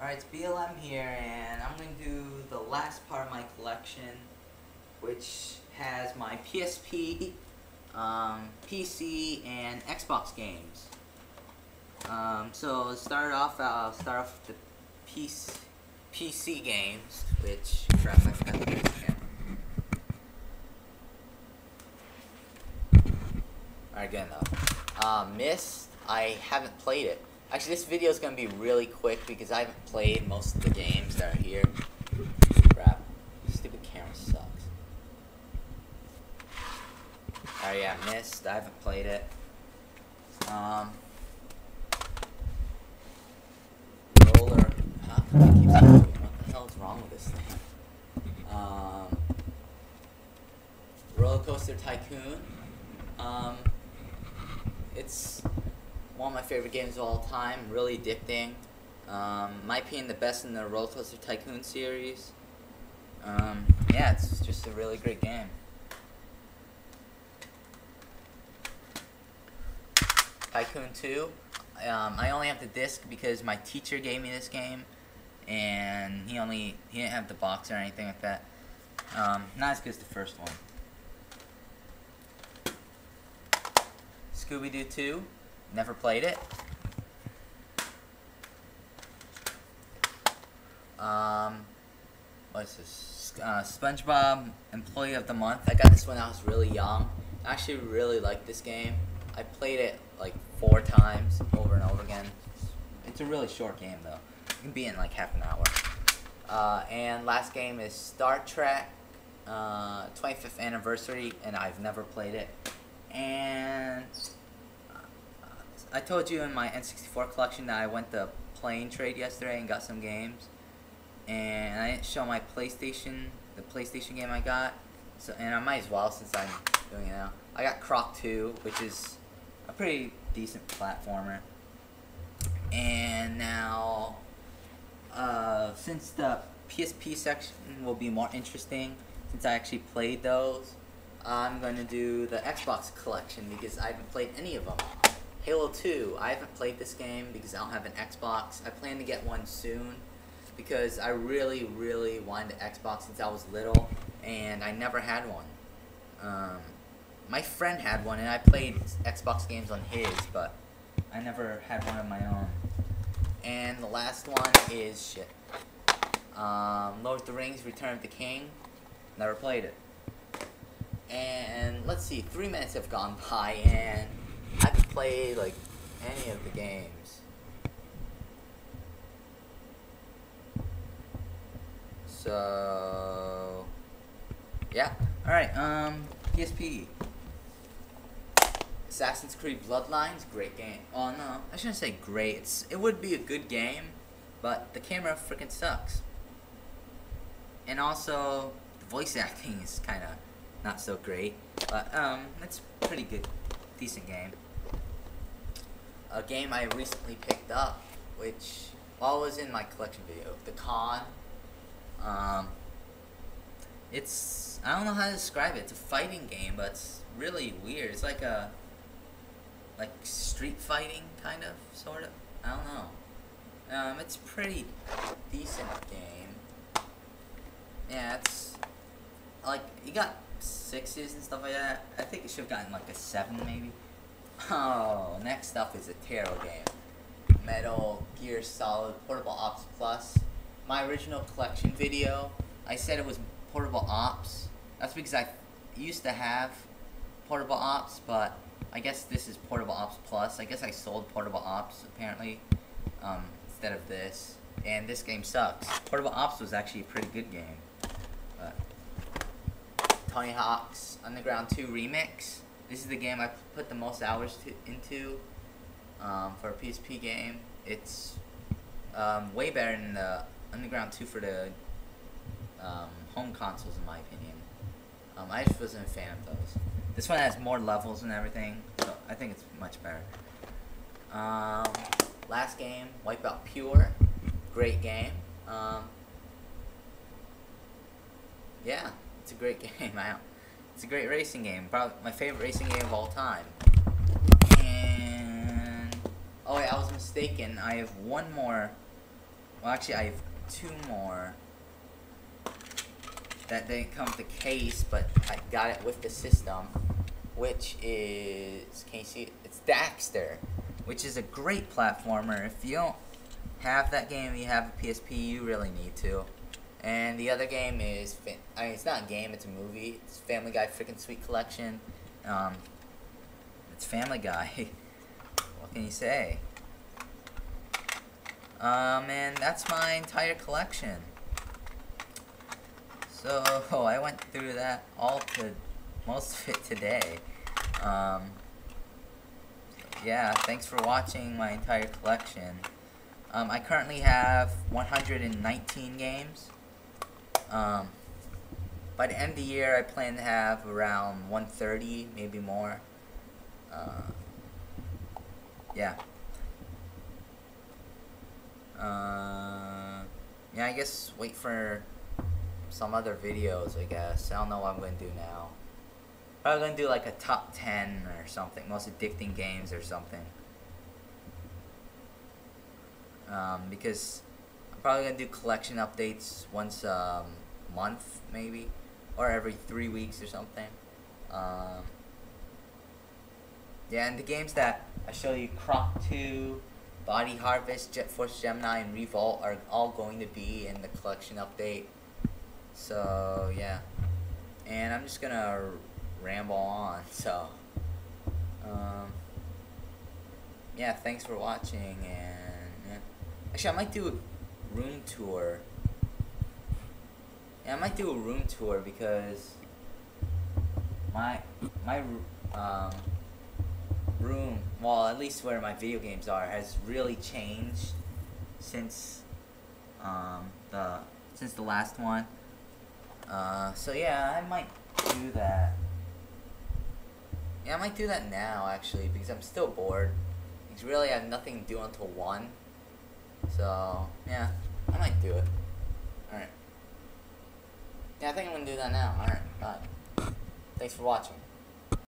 Alright, it's BLM here, and I'm going to do the last part of my collection, which has my PSP, um, PC, and Xbox games. Um, so, start off, I'll start off with the PC, PC games, which, crap, I forgot to again. Alright, again though. Uh, Myst, I haven't played it. Actually, this video is going to be really quick because I haven't played most of the games that are here. Crap. Stupid camera sucks. Oh yeah, Myst. I haven't played it. Um. Roller. Huh? What the hell is wrong with this thing? Um. Roller Coaster Tycoon. Um. My favorite games of all time. Really addicting. Um, my opinion, the best in the Roller Coaster Tycoon series. Um, yeah, it's just a really great game. Tycoon 2. Um, I only have the disc because my teacher gave me this game, and he only he didn't have the box or anything like that. Um, not as good as the first one. Scooby Doo 2. Never played it. Um, what's this? Uh, SpongeBob Employee of the Month. I got this when I was really young. I actually really liked this game. I played it like four times over and over again. It's a really short game though. You can be in like half an hour. Uh, and last game is Star Trek uh, 25th Anniversary, and I've never played it. And I told you in my N64 collection that I went to Play N Trade yesterday and got some games. And I didn't show my PlayStation, the PlayStation game I got. So, and I might as well since I'm doing it now. I got Croc 2, which is a pretty decent platformer. And now, uh, since the PSP section will be more interesting, since I actually played those, I'm going to do the Xbox collection because I haven't played any of them. Halo 2, I haven't played this game because I don't have an Xbox. I plan to get one soon because I really, really wanted an Xbox since I was little and I never had one. Um, my friend had one and I played Xbox games on his, but I never had one of my own. And the last one is shit. Um, Lord of the Rings Return of the King. Never played it. And let's see, three minutes have gone by and I haven't played like any of the games. So yeah. Alright, um PSP. Assassin's Creed Bloodlines, great game. Oh no, I shouldn't say great. It's it would be a good game, but the camera freaking sucks. And also the voice acting is kind of not so great, but um it's pretty good decent game. A game I recently picked up, which well was in my collection video, The Con. Um, it's I don't know how to describe it. It's a fighting game, but it's really weird. It's like a like street fighting kind of sort of. I don't know. Um, it's pretty decent game. Yeah, it's like you got sixes and stuff like that. I think it should have gotten like a seven maybe. Oh, next up is a tarot game. Metal Gear Solid Portable Ops Plus. My original collection video, I said it was Portable Ops. That's because I used to have Portable Ops, but I guess this is Portable Ops Plus. I guess I sold Portable Ops, apparently, um, instead of this. And this game sucks. Portable Ops was actually a pretty good game. But Tony Hawk's Underground 2 Remix. This is the game I put the most hours to, into um, for a PSP game. It's um, way better than the Underground 2 for the um, home consoles, in my opinion. Um, I just wasn't a fan of those. This one has more levels and everything, so I think it's much better. Um, last game, Wipeout Pure. Great game. Um, yeah, it's a great game. I, it's a great racing game. Probably my favorite racing game of all time. And oh wait, I was mistaken. I have one more Well, actually, I have two more that didn't come with the case, but I got it with the system, which is can you see? It? It's Daxter, which is a great platformer. If you don't have that game, you have a PSP, you really need to. And the other game is, I mean, it's not a game, it's a movie. It's Family Guy Freaking Sweet Collection. Um, it's Family Guy. what can you say? Um, and that's my entire collection. So, I went through that all to, most of it today. Um, yeah, thanks for watching my entire collection. Um, I currently have 119 games. Um, by the end of the year, I plan to have around 130, maybe more. Uh, yeah. Uh, yeah, I guess wait for some other videos, I guess. I don't know what I'm going to do now. Probably going to do like a top 10 or something. Most addicting games or something. Um, because probably to do collection updates once a um, month, maybe. Or every three weeks or something. Um, yeah, and the games that I show you, Croc 2, Body Harvest, Jet Force Gemini, and Revolt are all going to be in the collection update. So, yeah. And I'm just gonna ramble on, so. Um, yeah, thanks for watching, and. Yeah. Actually, I might do room tour. Yeah, I might do a room tour because my my um room, well, at least where my video games are, has really changed since um, the since the last one. Uh, so yeah, I might do that. Yeah, I might do that now actually because I'm still bored. Because really, I have nothing to do until one. So yeah, I might do it. All right. Yeah, I think I'm gonna do that now. All right, bye. Thanks for watching.